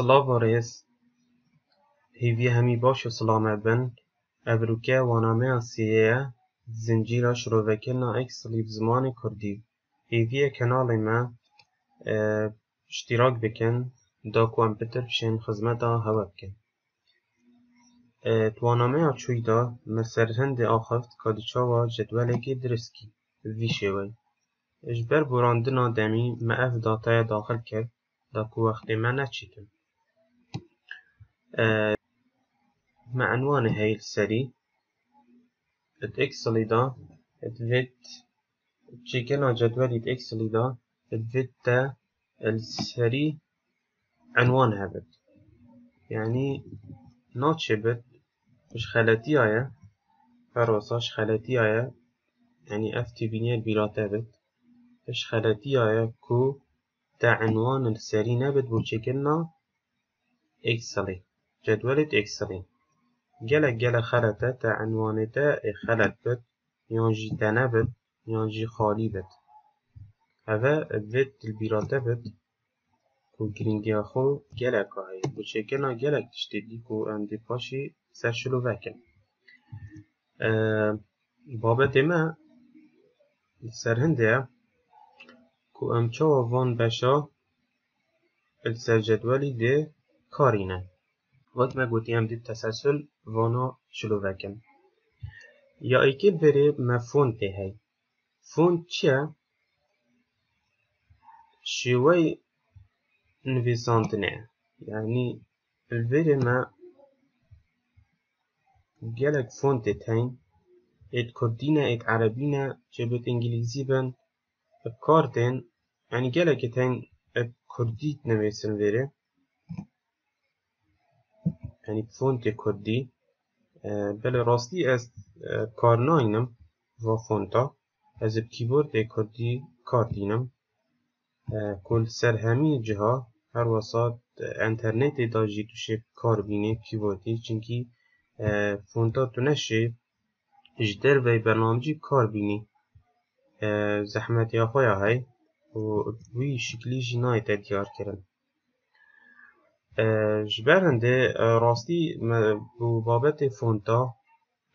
سلام و ریز هیوی همی باش و سلام ابن ابروکه وانامه آسیه زنجی شروع وکر نا ایک سلیب زمان کردی هیوی کنال ما اشتراک بکن دا کوان پتر بشین ها هواب کن توانامه آچوی دا مسرهند آخفت کادچا و جدوله که درس کی وی اجبر براندنا دمی ما افداتای داخل کرد دا کو وقتی من نچیدند آه، مع عنوان هاي السري. ات اكسلي دا ات جدول ات اكسلي دا السري عنوان هبت يعني ناتش بت مش خلاتي ايا فروسا مش خلاتي ايا يعني اف تي بي بلا تابت مش خلاتي ايا كو تا عنوان السري نابت بو تشيكينا اكسلي جدول إكس ري جلا جلا خلطه تا عنوانه خلط بد يونجي تنبت يونجي خالي بد هذا بد البيراته بد و گرنگی خو گلک های و چه گنا گلک دشتی ام دی پاشی سر شلو وکن بابت ما سر هنده کو ام چا وان بشا سر جدولی ده li serhindê ye ku em çawa van beşa li ser cedwelê dê karîne. Wek me gotî em dê teselsül vana şilovekin. Ya êkê berê me fontê hey. Font çi ye? Şêwey nivîsandinê ye. Yanî یعنی فونت کردی بله راستی از کار ناینم و فونتا. از کیبورد کردی کار دینم. کل سر همی جها هر وسط انترنت داجی توشه کار بینه کیبوردی چونکی فونتا تو نشه جدر و برنامجی کار بینی. زحمت یا خویا های؟ و وی شکلی جنایت دیار جبرنده آه، راستی بو بابت فونتا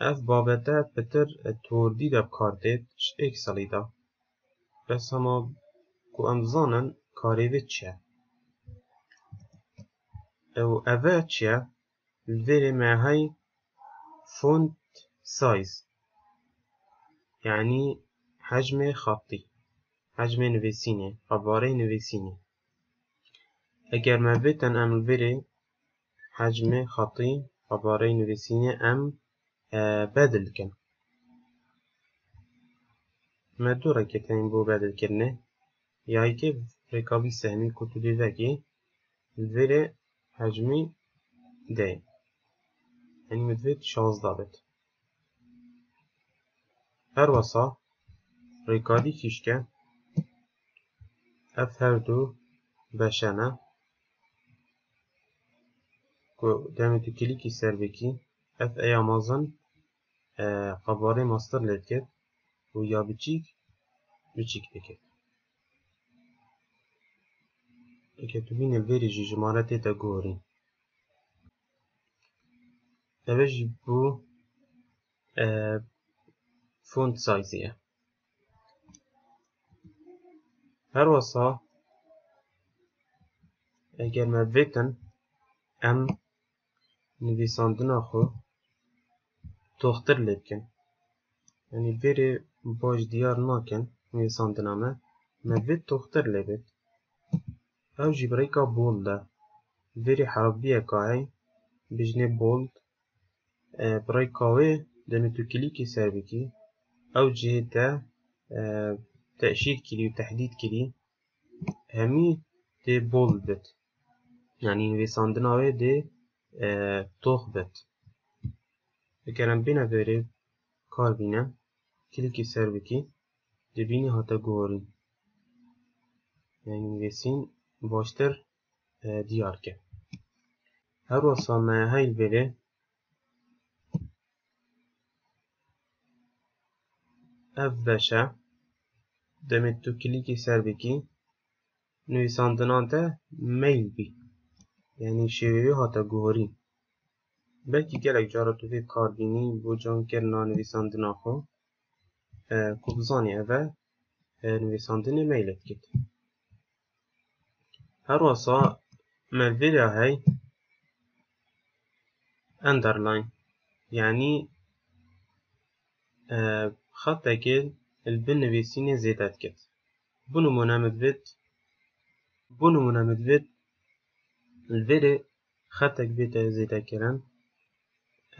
اف بابت پتر توردی دب کارتید شت ایک سالی دا. بس هما کو امزانن کاریوید چه أو اوه چه لوری مهی فونت سایز. یعنی حجم خطی حجم نویسینه قباره نویسینه. Li vêrê hecmê xetî rebareyê nivîsînê em bedil dikin. Me du rekê tên bo bedilkirinê. Ya yekê rêka vî sehmî ku tu dê vekî li vêrê hecmî dê ye. Yanî min divê şazda bit. Her wisa rêkadî fîşke ev her du beşe ne mastir lê dikir û ya biçîk biçîk dikir. Eger tu bînî li vêrê jî jimare tê te guherîn. Ev e jî bû font sizeê ye. Her wisa eger me vêtin em نویساندن خو توختر لبکن یعنی بری باج دیار ناکن نویساندن همه مدوید توختر لبید أو جیبری که بولد بری حربیه که هی بجنه بولد برای کاوی دمی تو کلیکی سر بکی أو جهه ده تأشیر کلی و تحدید کلی همی ده بولد بید یعنی نویساندن همه ده تهبط بکرمبینا برید کار بینه کلیکی سر بکی dibini hata gorin. Yani vesin baştır e, diyar. Her olsa mehayl beri evveşe demet tükili ki serbeki nüysandınan da meyl bi. Yani şevî hata guherîn belkî gelek cara tu vê kar bînî bۆ cankirina nivîsandina xwe ku bizanî ev e nivîsandinê mailê dikit her wasa me vêrya hey underline yani xetekê li bin nivîsînê zêde dikit بۆ نمونە مدوێت بۆ نمونە مدوێت li vêrê الفيدي خطك بيتا زيتا كرن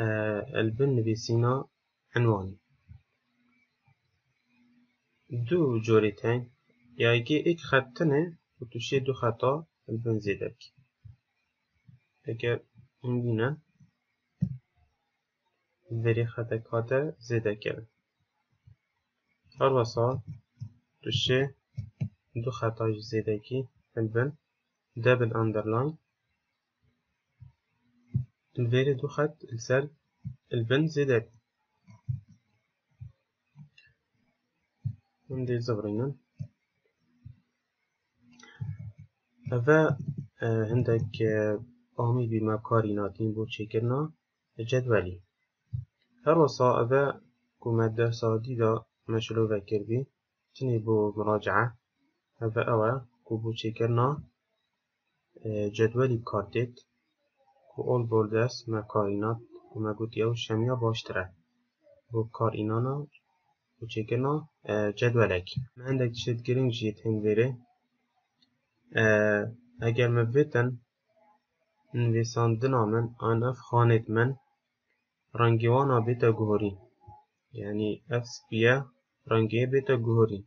آه البن بيسينا عنوان. دو جوريتين يعني ايك خطنا وتشي دو خطا البن زيتك اگر اندينا الفيدي خطك هاتا زيتا كرن هروسا تشي دو خطا جزيدكي البن. دبل أندرلاين. الفاليو دو خد السال البن زادت ندير زبرينا هذا آه، عندك آه أمي بما كوريناتي بو تشيكرنا جدولي هروسا اذا كما درسا ديدا مشلو ذاكر بي تني بو مراجعة. هذا اوا كوبو تشيكرنا آه، جدولي كارتيت tinê bۆ miracee ev e ew e ku bۆ çêkirina cedwelî kartêt ku ol boldes me karîna ku me gotiye ew şemiya baştir e bۆ karînana û çêkirina cedwelekî me hindek tişt giring jî tên vêrê eger me bêtin nivîsandina min an ev xanêt min rengê wana bête guherîn yani ev spiye rengê bête guherîn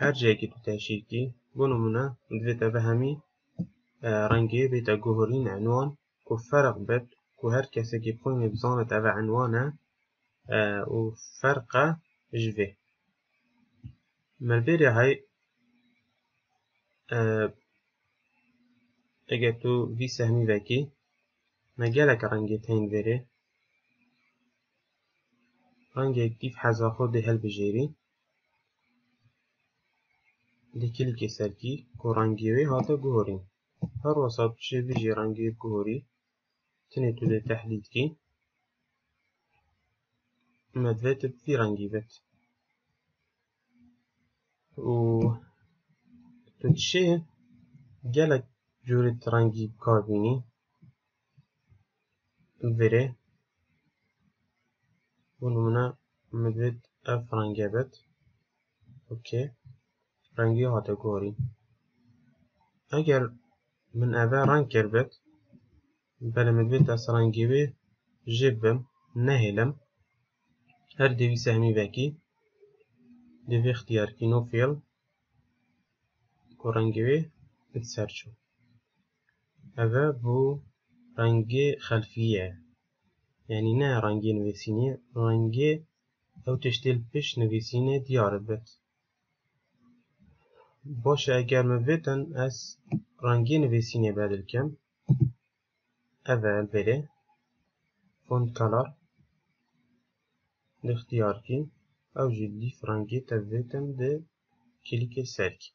her ciyekî tu teşîkî bۆ nimûne divêt ev hemî رنگی به تجهورین عنوان کو فرق بد کو هر کسی که پول نبزانه تا عنوانه آه، و فرق جوی مربیر های آه، اگه تو وی سهمی وکی نگلک رنگی تین بره رنگی دیف حزا خود دهل بجیری. دکلی که سرکی کو رنگی وی هاتا گوهرین. هر وسط شی دیجی رنگی گوری تنه تو ده تحلیل کی. مدت بی رنگی بود و تو چه گلک جوری رنگی کار بینی؟ وره. ونو منا مدت اف رنگی بود اوکی. رنگی هاته گوری اگر من أبا ران كربت بلا مدبين تأسران جيبي جيبم نهلم. هر دي سهمي باكي دي اختيار كي نوفيل كوران جيبي بتسرشو. أبا بو رانجي خلفية. يعني نه رانجي نفسيني رانجي أو تشتيل بش نفسيني ديار بيت Boşe eger me vêtin ez rengê nivîsînê berdike. Ev e elbêrê. Font kalar lixtiyar kî. Ew jî dîf rengê te vêtin di kîlîkê serkî.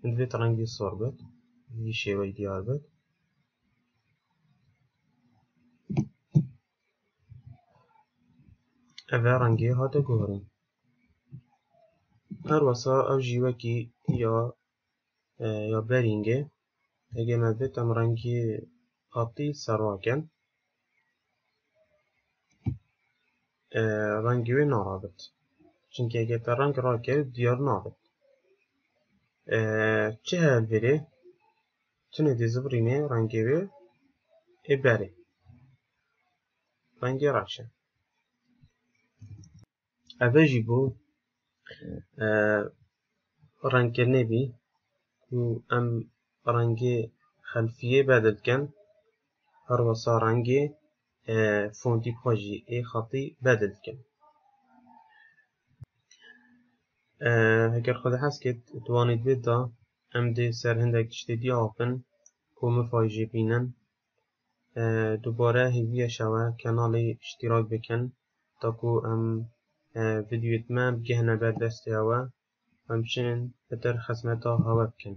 Min vê rengê sor bid. Vî şêweyê diyar هەروەسا ئەو ژیوەکی یا یا بەرینگێ ئەگەمە بێت ئەم ڕەنگی قاتی سەرواکەن ڕەنگی وێ ناڕابێت چونکە ئەگەتە ڕەنگ ڕاکرد دیار نابێت چه هەلبێرێ تنê dizibirînê rengê wê ê berê rengê reşe ev e jî bû آه، رنگ نبی و ام رنگ خلفیه بدل کن هر وسا رنگ آه، فونتی پاجی ای خطی بدل کن اگر آه، خود حس کت توانید بیدا ام دی سر هندک چشتی دی آفن کم فایجی بینن دوباره هیوی شوه کنال اشتراک بکن تاکو ام آه، فيديو تمام جهنا بعد دستي هوا. بتر خسمته هوا بكن.